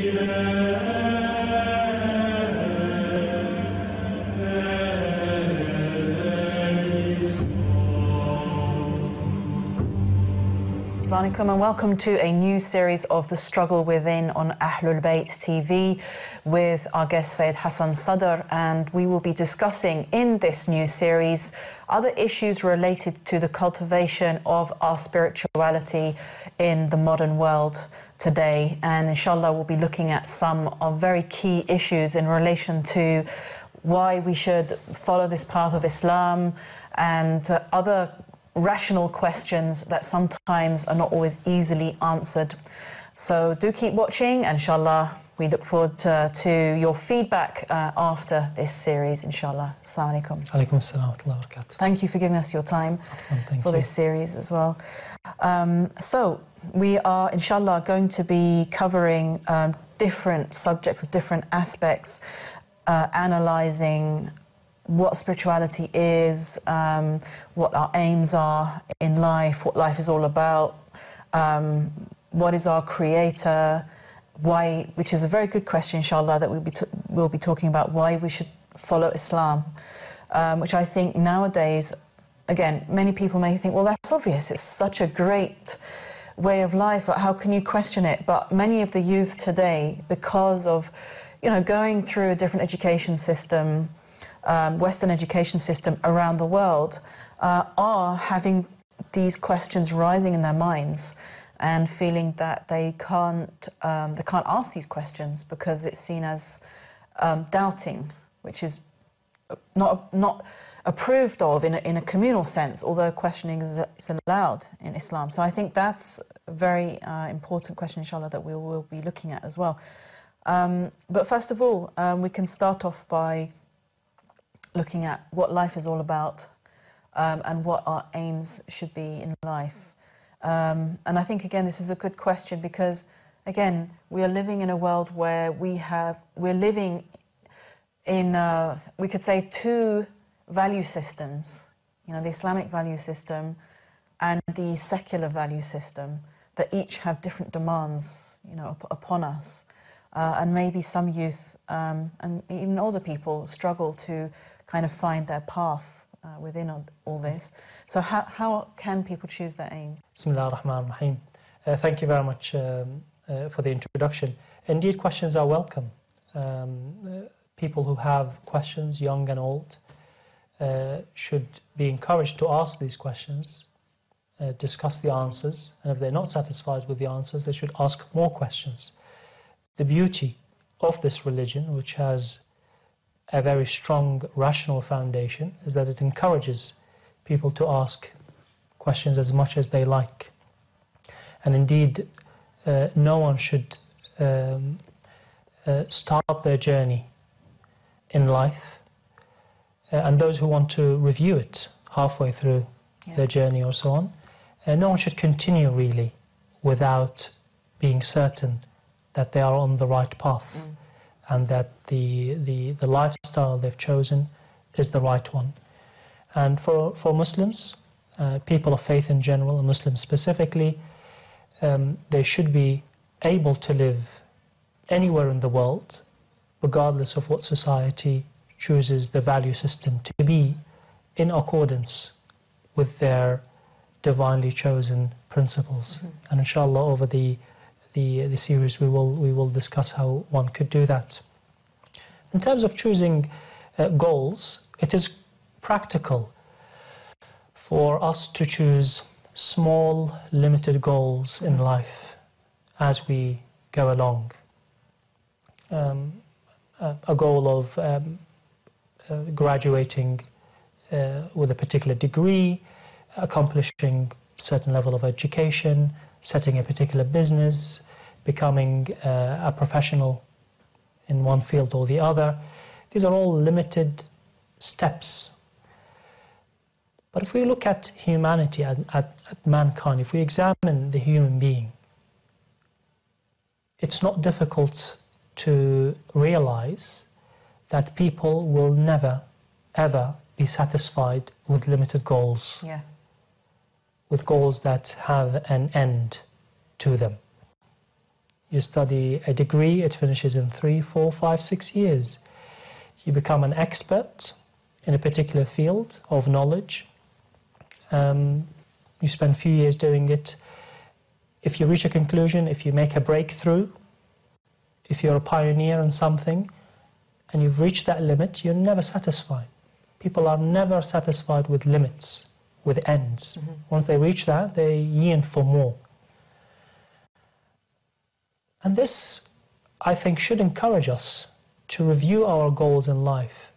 Yeah. Assalamualaikum and welcome to a new series of The Struggle Within on Ahlul Bayt TV with our guest Sayyid Hassan Sadr and we will be discussing in this new series other issues related to the cultivation of our spirituality in the modern world today. And inshallah we'll be looking at some of very key issues in relation to why we should follow this path of Islam and uh, other rational questions that sometimes are not always easily answered. So do keep watching, and inshallah, we look forward to, to your feedback uh, after this series, inshallah. Assalamu alaikum. Alaikum assalam wa barakatuh. Thank you for giving us your time Thank for you. this series as well. Um, so, we are, inshallah, going to be covering um, different subjects, different aspects, uh, analysing what spirituality is, um, what our aims are in life, what life is all about, um, what is our creator, why, which is a very good question, inshallah, that we'll be, we'll be talking about why we should follow Islam, um, which I think nowadays, again, many people may think, well, that's obvious, it's such a great way of life, how can you question it? But many of the youth today, because of, you know, going through a different education system, um, Western education system around the world uh, are having these questions rising in their minds and feeling that they can't um, they can't ask these questions because it's seen as um, doubting, which is not not approved of in a, in a communal sense, although questioning is, is allowed in Islam. So I think that's a very uh, important question, inshallah, that we will be looking at as well. Um, but first of all, um, we can start off by looking at what life is all about um, and what our aims should be in life. Um, and I think, again, this is a good question because, again, we are living in a world where we have, we're living in, uh, we could say, two value systems. You know, the Islamic value system and the secular value system that each have different demands, you know, up- upon us. Uh, and maybe some youth um, and even older people struggle to kind of find their path uh, within all, this. So, how, how can people choose their aims? Bismillah ar-Rahman ar-Rahim. Uh, thank you very much um, uh, for the introduction. Indeed, questions are welcome. Um, uh, people who have questions, young and old, uh, should be encouraged to ask these questions, uh, discuss the answers, and if they're not satisfied with the answers, they should ask more questions. The beauty of this religion, which has a very strong rational foundation, is that it encourages people to ask questions as much as they like. And indeed, uh, no one should um, uh, start their journey in life, uh, and those who want to review it halfway through Yeah. their journey or so on, uh, no one should continue really without being certain that they are on the right path and that the, the, the lifestyle they've chosen is the right one. And for, for Muslims, uh, people of faith in general, and Muslims specifically, um, they should be able to live anywhere in the world, regardless of what society chooses the value system to be, in accordance with their divinely chosen principles. And inshallah, over the, the, the series, we will, we will discuss how one could do that. In terms of choosing uh, goals, it is practical for us to choose small, limited goals in life as we go along. Um, a, a goal of um, uh, graduating uh, with a particular degree, accomplishing certain level of education, setting a particular business, becoming uh, a professional in one field or the other. These are all limited steps. But if we look at humanity, at, at, at mankind, if we examine the human being, it's not difficult to realize that people will never, ever be satisfied with limited goals, Yeah. With goals that have an end to them. You study a degree, it finishes in three, four, five, six years. You become an expert in a particular field of knowledge. Um, you spend a few years doing it. If you reach a conclusion, if you make a breakthrough, if you're a pioneer in something, and you've reached that limit, you're never satisfied. People are never satisfied with limits, with ends. Mm-hmm. Once they reach that, they yearn for more. And this, I think, should encourage us to review our goals in life.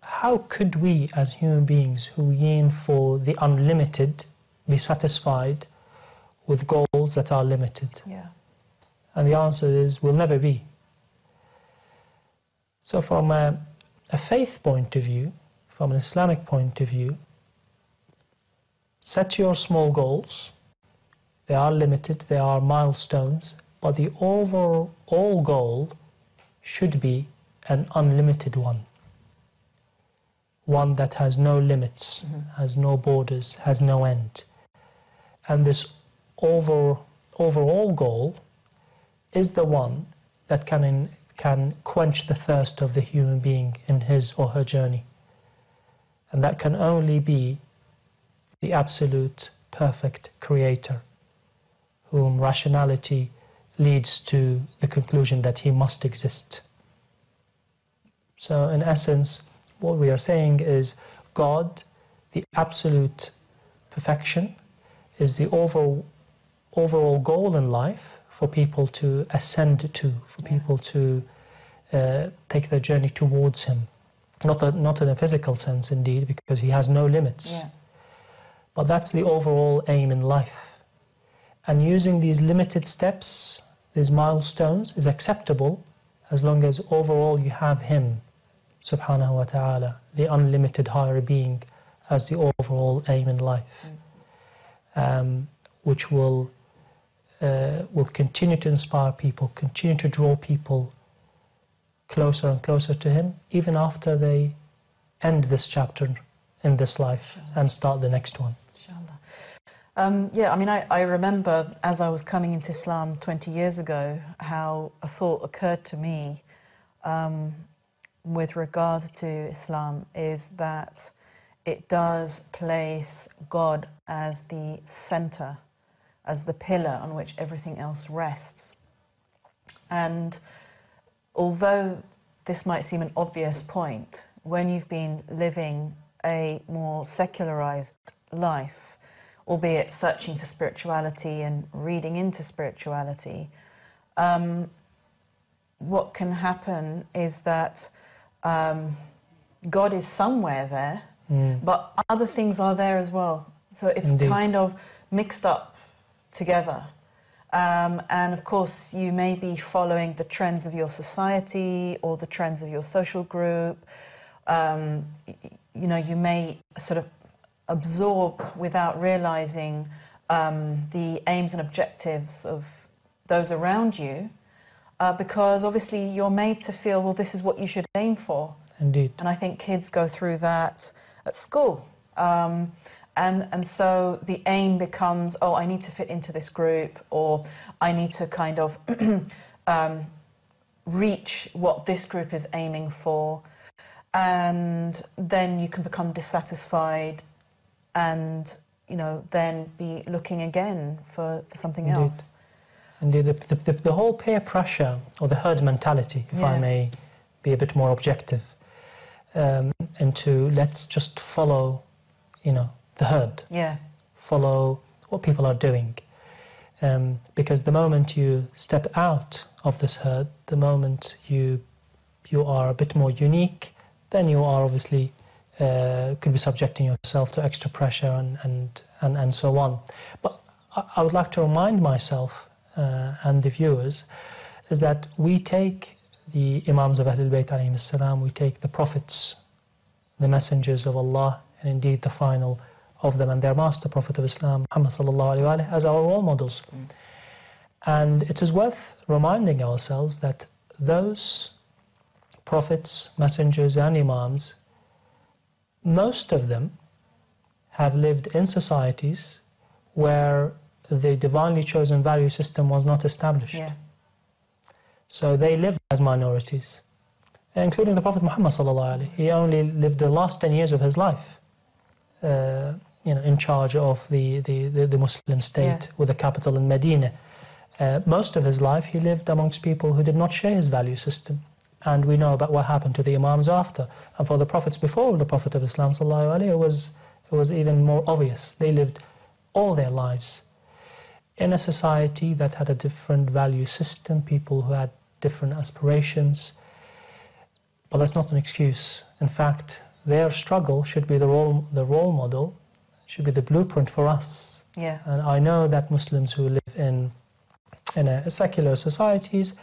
How could we, as human beings who yearn for the unlimited, be satisfied with goals that are limited? Yeah. And the answer is we'll never be. So, from a, a faith point of view, from an Islamic point of view, set your small goals. They are limited, they are milestones, but the overall goal should be an unlimited one. One that has no limits, mm-hmm. has no borders, has no end. And this over, overall goal is the one that can, in, can quench the thirst of the human being in his or her journey. And that can only be the absolute perfect creator, whom rationality leads to the conclusion that he must exist. So, in essence, what we are saying is God, the absolute perfection, is the over, overall goal in life for people to ascend to, for people to uh, take their journey towards Him. Not, a, not in a physical sense, indeed, because He has no limits. Yeah. But that's the overall aim in life. And using these limited steps, these milestones, is acceptable as long as overall you have Him, subhanahu wa ta'ala, the unlimited higher being, as the overall aim in life, mm. um, which will uh, will continue to inspire people, continue to draw people closer and closer to Him, even after they end this chapter in this life and start the next one. Um, yeah, I mean, I, I, remember as I was coming into Islam 20 years ago, how a thought occurred to me um, with regard to Islam is that it does place God as the center as the pillar on which everything else rests. And although this might seem an obvious point, when you've been living a more secularized life, albeit searching for spirituality and reading into spirituality, um, what can happen is that um, God is somewhere there, mm. but other things are there as well. So it's Indeed. kind of mixed up together. Um, and of course, you may be following the trends of your society or the trends of your social group. Um, you know, you may sort of absorb without realizing um, the aims and objectives of those around you, uh, because obviously you're made to feel, well, this is what you should aim for. Indeed. And I think kids go through that at school. Um, and, and so the aim becomes, oh, I need to fit into this group, or I need to kind of um, reach what this group is aiming for. And then you can become dissatisfied and, you know, then be looking again for, for something Indeed. else. Indeed, the, the, the, the, whole peer pressure or the herd mentality, if yeah. I may be a bit more objective, um, into let's just follow, you know, the herd. Yeah. Follow what people are doing. Um, because the moment you step out of this herd, the moment you you are a bit more unique, then you are obviously uh, could be subjecting yourself to extra pressure and and, and, and so on. But I, would like to remind myself uh, and the viewers is that we take the Imams of Ahlul Bayt salam, we take the prophets, the messengers of Allah, and indeed the final of them and their master prophet of Islam, Muhammad as our role models. And it is worth reminding ourselves that those prophets, messengers, and imams, most of them have lived in societies where the divinely chosen value system was not established. Yeah. So they lived as minorities, including the Prophet Muhammad. He only lived the last 10 years of his life. Uh, you know, in charge of the, the, the, the Muslim state yeah. with a capital in Medina. Uh, most of his life he lived amongst people who did not share his value system. And we know about what happened to the Imams after. And for the Prophets before the Prophet of Islam, it was, it was even more obvious. They lived all their lives in a society that had a different value system, people who had different aspirations. But that's not an excuse. In fact, their struggle should be the role, the role model should be the blueprint for us. Yeah. And I know that Muslims who live in in a secular societies,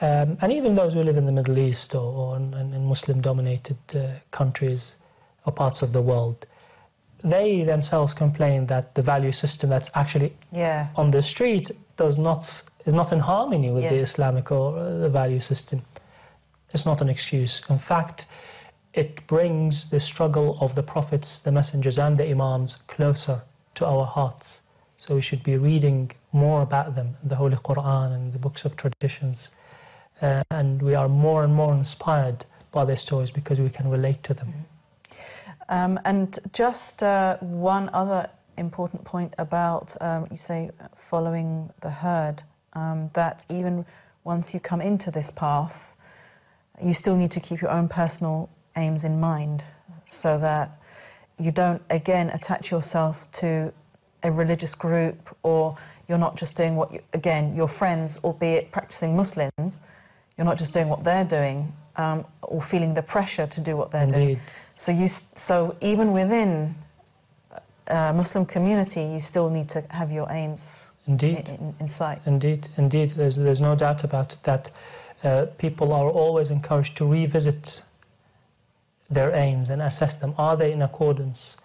um, and even those who live in the Middle East or, or in, in Muslim-dominated uh, countries or parts of the world, they themselves complain that the value system that's actually yeah. on the street does not is not in harmony with yes. the Islamic or uh, the value system. It's not an excuse. In fact, it brings the struggle of the prophets, the messengers, and the imams closer to our hearts. So we should be reading more about them, the Holy Quran and the books of traditions. Uh, and we are more and more inspired by their stories because we can relate to them. Mm-hmm. Um, and just uh, one other important point about, um, you say, following the herd, um, that even once you come into this path, you still need to keep your own personal aims in mind so that you don't again attach yourself to a religious group or you're not just doing what you, again your friends albeit practicing muslims you're not just doing what they're doing um, or feeling the pressure to do what they're Indeed. doing so you so even within a muslim community you still need to have your aims indeed in, in sight indeed indeed there's, there's no doubt about it that uh, people are always encouraged to revisit their aims and assess them. Are they in accordance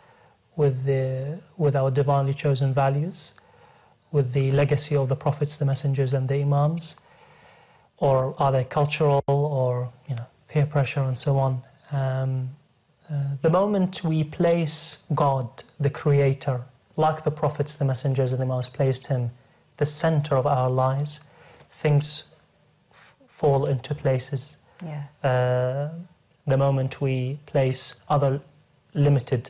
with, the, with our divinely chosen values, with the legacy of the prophets, the messengers, and the imams? Or are they cultural or you know, peer pressure and so on? Um, uh, the moment we place God, the Creator, like the prophets, the messengers, and the imams placed Him, the center of our lives, things f- fall into places. Yeah. Uh, the moment we place other limited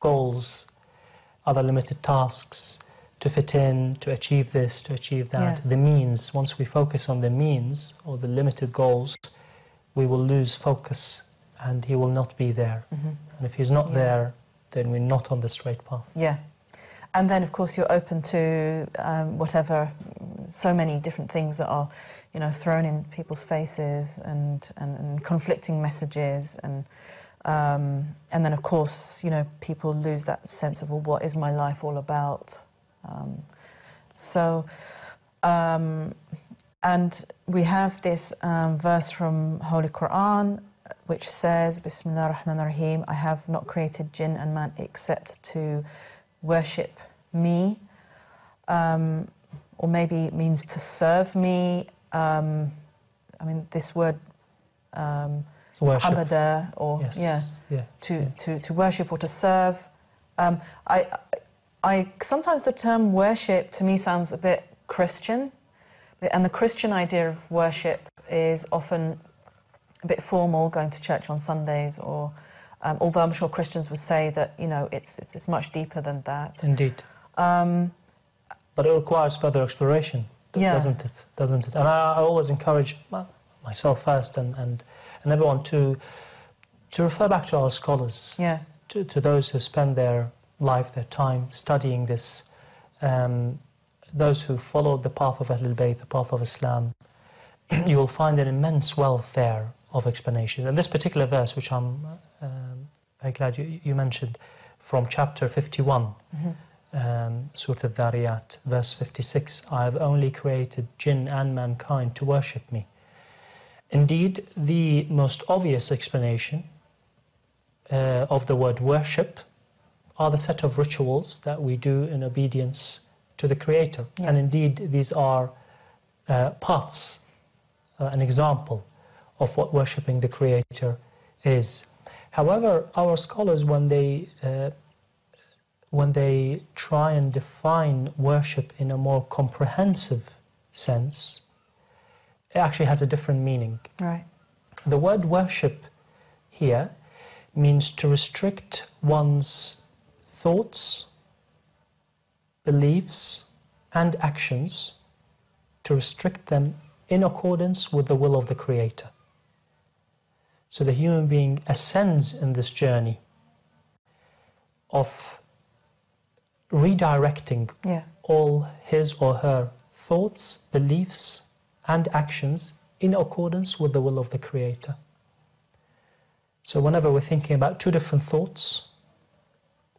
goals, other limited tasks to fit in, to achieve this, to achieve that, yeah. the means, once we focus on the means or the limited goals, we will lose focus and he will not be there. Mm-hmm. And if he's not yeah. there, then we're not on the straight path. Yeah. And then, of course, you're open to um, whatever, so many different things that are you know, thrown in people's faces and, and, and conflicting messages and um, and then of course you know people lose that sense of well what is my life all about um, so um, and we have this um, verse from Holy Quran which says Bismillah ar-Rahman ar-Rahim I have not created jinn and man except to worship me um, or maybe it means to serve me um, I mean, this word um, abada, or yes. yeah, yeah, to, yeah. to to worship or to serve. Um, I, I sometimes the term worship to me sounds a bit Christian, and the Christian idea of worship is often a bit formal, going to church on Sundays, or um, although I'm sure Christians would say that you know it's it's, it's much deeper than that. Indeed. Um, but it requires further exploration yeah. doesn't it? Doesn't it? And I, I always encourage myself first and, and, and everyone to to refer back to our scholars, yeah. to, to those who spend their life, their time studying this, um, those who followed the path of Ahlul Bayt, the path of Islam, you will find an immense wealth there of explanation. And this particular verse, which I'm um, very glad you, you mentioned, from chapter 51, mm-hmm um, Surah Al-Dhariyat, verse 56, I have only created jinn and mankind to worship me. Indeed, the most obvious explanation uh, of the word worship are the set of rituals that we do in obedience to the Creator. Yeah. And indeed, these are uh, parts, uh, an example of what worshipping the Creator is. However, our scholars, when they uh, when they try and define worship in a more comprehensive sense, it actually has a different meaning. Right. The word worship here means to restrict one's thoughts, beliefs, and actions, to restrict them in accordance with the will of the Creator. So the human being ascends in this journey of redirecting Yeah. all his or her thoughts, beliefs, and actions in accordance with the will of the Creator. So, whenever we're thinking about two different thoughts,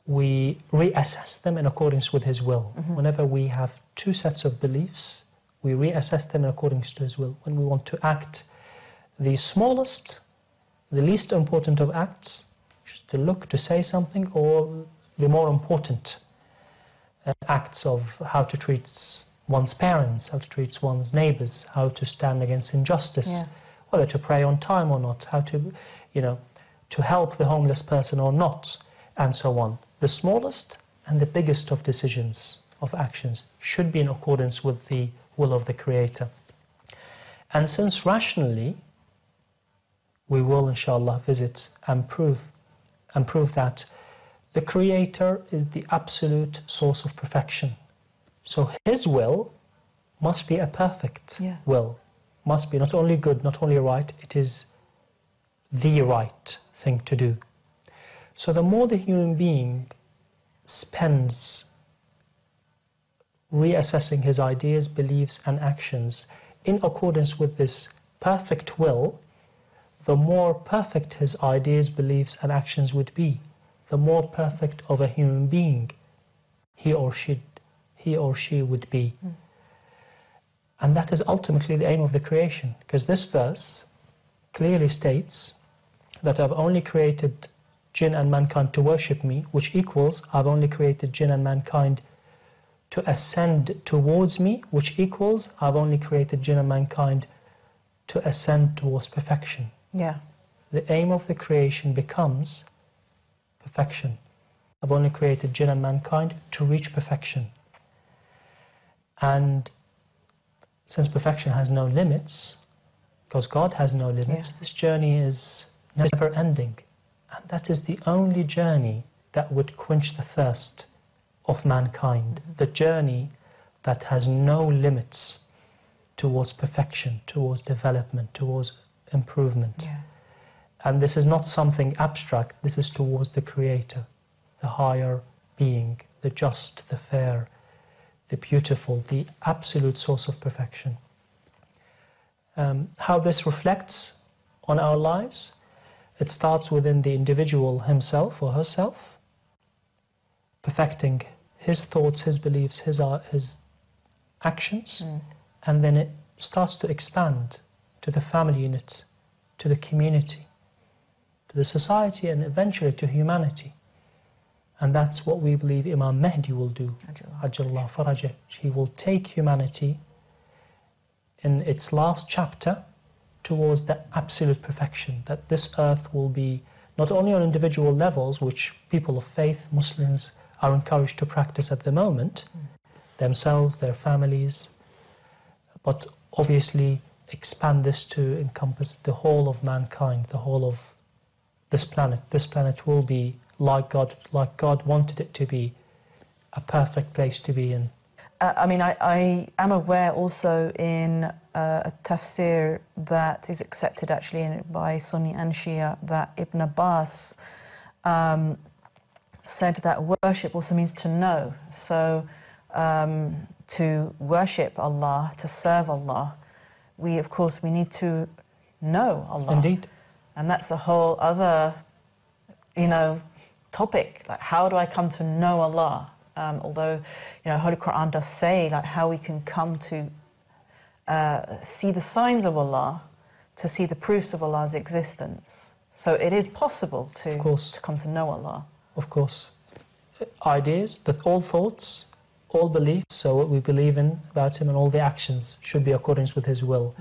we reassess them in accordance with His will. Whenever we have two sets of beliefs, we reassess them in accordance to His will. When we want to act the smallest, the least important of acts, just to look, to say something, or the more important uh, acts of how to treat one's parents, how to treat one's neighbors, how to stand against injustice, Yeah. whether to pray on time or not, how to, you know, to help the homeless person or not, and so on. The smallest and the biggest of decisions, of actions, should be in accordance with the will of the Creator. And since rationally, we will, inshallah, visit and prove, and prove that the Creator is the absolute source of perfection. So His will must be a perfect Yeah. will, must be not only good, not only right, it is the right thing to do. So the more the human being spends reassessing his ideas, beliefs, and actions in accordance with this perfect will, the more perfect his ideas, beliefs, and actions would be, the more perfect of a human being he or she, he or she would be. Hmm. And that is ultimately the aim of the creation, because this verse clearly states that I've only created jinn and mankind to worship me, which equals I've only created jinn and mankind to ascend towards me, which equals I've only created jinn and mankind to ascend towards perfection. Yeah. The aim of the creation becomes perfection. I've only created jinn and mankind to reach perfection. And since perfection has no limits, because God has no limits, Yeah. this journey is never ending. And that is the only journey that would quench the thirst of mankind. The journey that has no limits towards perfection, towards development, towards improvement. Yeah. And this is not something abstract, this is towards the Creator, the higher being, the just, the fair, the beautiful, the absolute source of perfection. Um, how this reflects on our lives, it starts within the individual himself or herself, perfecting his thoughts, his beliefs, his, his actions, Mm. and then it starts to expand to the family unit, to the community, to the society, and eventually to humanity. And that's what we believe Imam Mahdi will do. Ajal. Ajallah Farajah. He will take humanity in its last chapter towards the absolute perfection, that this earth will be not only on individual levels, which people of faith, Muslims, are encouraged to practice at the moment, themselves, their families, but obviously expand this to encompass the whole of mankind, the whole of this planet. This planet will be like God, like God wanted it to be, a perfect place to be in. Uh, I mean, I, I am aware also in uh, a tafsir that is accepted actually in, by Sunni and Shia that Ibn Abbas um, said that worship also means to know. So um, to worship Allah, to serve Allah, we of course we need to know Allah. Indeed. And that's a whole other, you know, topic. Like, how do I come to know Allah? Um, although, you know, Holy Quran does say like how we can come to uh, see the signs of Allah, to see the proofs of Allah's existence. So it is possible to Of course. to come to know Allah. Of course. Ideas, the, all thoughts, all beliefs, so what we believe in about Him and all the actions should be accordance with His will.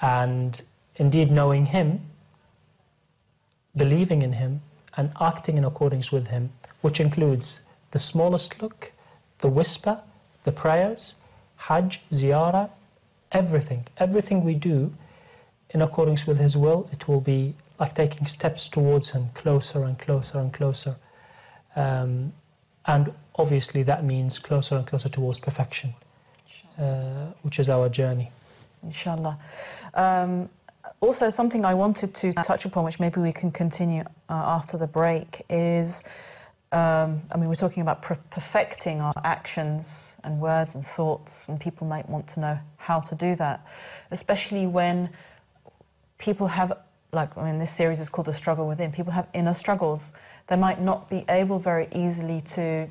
And indeed, knowing Him, believing in Him, and acting in accordance with Him, which includes the smallest look, the whisper, the prayers, Hajj, ziyarah, everything, everything we do in accordance with His will, it will be like taking steps towards Him, closer and closer and closer. Um, and obviously, that means closer and closer towards perfection, uh, which is our journey. Inshallah. Um, also, something I wanted to touch upon, which maybe we can continue uh, after the break, is um, I mean, we're talking about per- perfecting our actions and words and thoughts, and people might want to know how to do that, especially when people have, like, I mean, this series is called The Struggle Within. People have inner struggles. They might not be able very easily to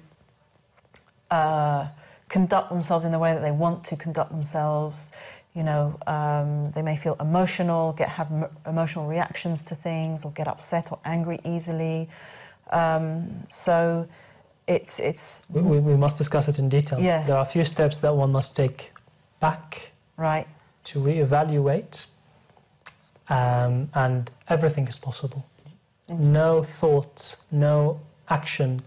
uh, conduct themselves in the way that they want to conduct themselves. You know, um, they may feel emotional, get have m- emotional reactions to things, or get upset or angry easily. Um, so it's it's We, we, must discuss it in detail. Yes. There are a few steps that one must take back right. to reevaluate, um, and everything is possible. No thought, no action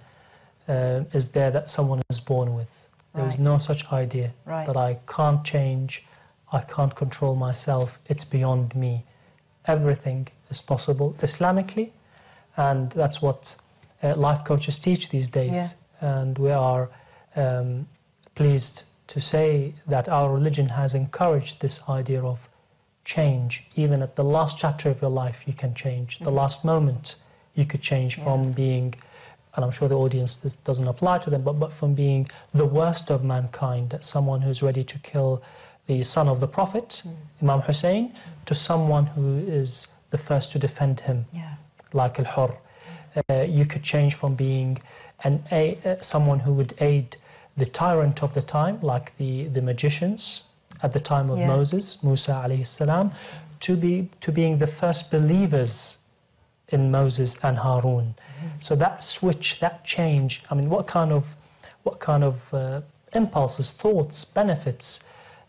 uh, is there that someone is born with. There is Right. no such idea Right. that I can't change, I can't control myself, it's beyond me. Everything is possible Islamically, and that's what uh, life coaches teach these days. And we are um, pleased to say that our religion has encouraged this idea of change. Even at the last chapter of your life, you can change. The last moment, you could change from being, and I'm sure the audience this doesn't apply to them, but, but from being the worst of mankind, someone who's ready to kill the son of the Prophet, Imam Hussein, to someone who is the first to defend him Yeah. like Al Hur. Uh, you could change from being an a, uh, someone who would aid the tyrant of the time, like the, the magicians at the time of Yeah. Moses, Musa alayhi salam, to be to being the first believers in Moses and Harun. So that switch, that change. I mean, what kind of what kind of uh, impulses, thoughts, benefits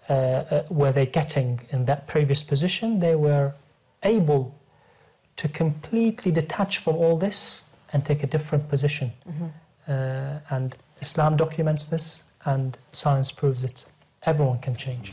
uh, uh, were they getting in that previous position? They were able to completely detach from all this and take a different position. Uh, and Islam documents this, and science proves it. Everyone can change.